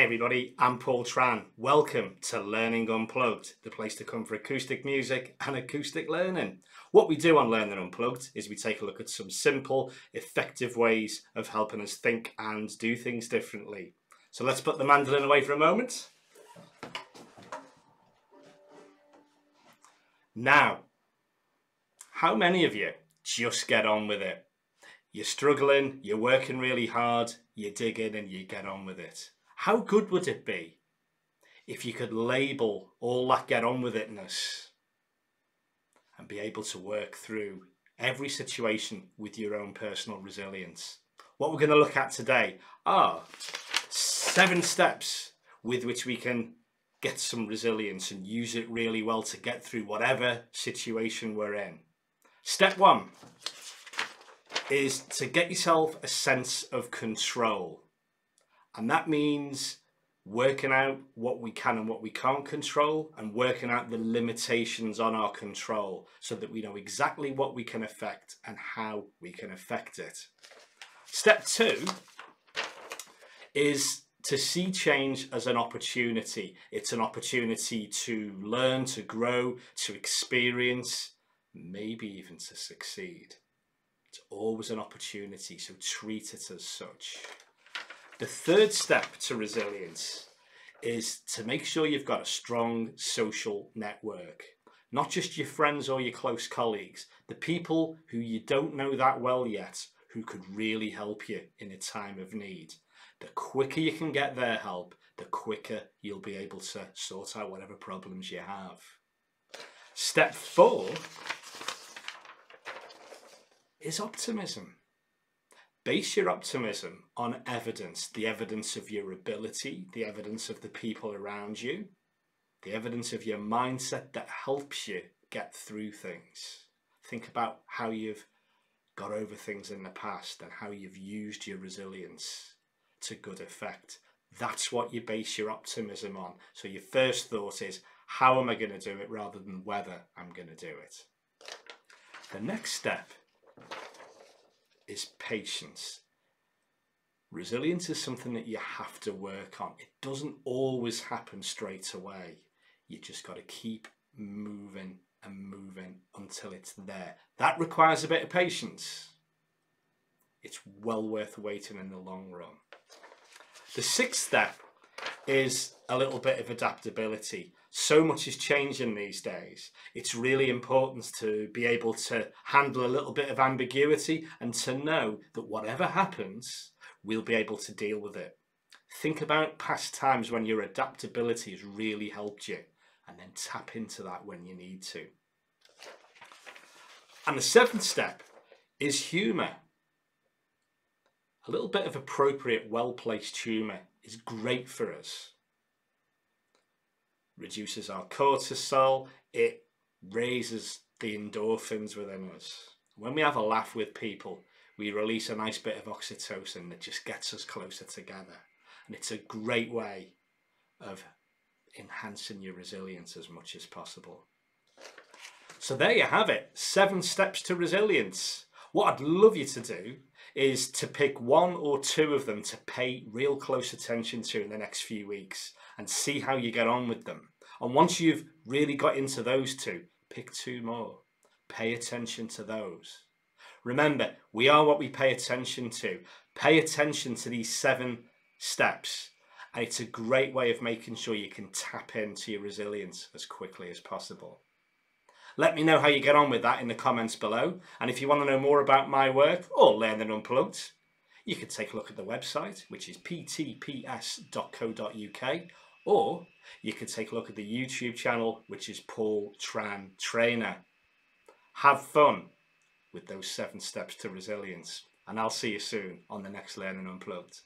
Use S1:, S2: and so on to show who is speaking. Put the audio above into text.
S1: Hi everybody, I'm Paul Tran. Welcome to Learning Unplugged, the place to come for acoustic music and acoustic learning. What we do on Learning Unplugged is we take a look at some simple, effective ways of helping us think and do things differently. So let's put the mandolin away for a moment. Now, how many of you just get on with it? You're struggling, you're working really hard, you dig in and you get on with it. How good would it be if you could label all that get on with itness and be able to work through every situation with your own personal resilience? What we're going to look at today are seven steps with which we can get some resilience and use it really well to get through whatever situation we're in. Step one is to get yourself a sense of control. And that means working out what we can and what we can't control and working out the limitations on our control so that we know exactly what we can affect and how we can affect it. Step two is to see change as an opportunity. It's an opportunity to learn, to grow, to experience, maybe even to succeed. It's always an opportunity, so treat it as such. The third step to resilience is to make sure you've got a strong social network. Not just your friends or your close colleagues, the people who you don't know that well yet who could really help you in a time of need. The quicker you can get their help, the quicker you'll be able to sort out whatever problems you have. Step four is optimism. Base your optimism on evidence, the evidence of your ability, the evidence of the people around you, the evidence of your mindset that helps you get through things. Think about how you've got over things in the past and how you've used your resilience to good effect. That's what you base your optimism on. So your first thought is, how am I going to do it rather than whether I'm going to do it? The next step is patience. Resilience is something that you have to work on. It doesn't always happen straight away. You just got to keep moving and moving until it's there. That requires a bit of patience. It's well worth waiting in the long run. The sixth step is a little bit of adaptability so much is changing these days. It's really important to be able to handle a little bit of ambiguity and to know that whatever happens, we'll be able to deal with it. Think about past times when your adaptability has really helped you and then tap into that when you need to. And the seventh step is humour. A little bit of appropriate, well placed humour is great for us reduces our cortisol, it raises the endorphins within us. When we have a laugh with people, we release a nice bit of oxytocin that just gets us closer together. And it's a great way of enhancing your resilience as much as possible. So there you have it, seven steps to resilience. What I'd love you to do is to pick one or two of them to pay real close attention to in the next few weeks and see how you get on with them. And once you've really got into those two, pick two more. Pay attention to those. Remember, we are what we pay attention to. Pay attention to these seven steps. And it's a great way of making sure you can tap into your resilience as quickly as possible. Let me know how you get on with that in the comments below. And if you want to know more about my work or Learning Unplugged, you can take a look at the website, which is ptps.co.uk, or you can take a look at the YouTube channel, which is Paul Tran Trainer. Have fun with those seven steps to resilience, and I'll see you soon on the next Learning Unplugged.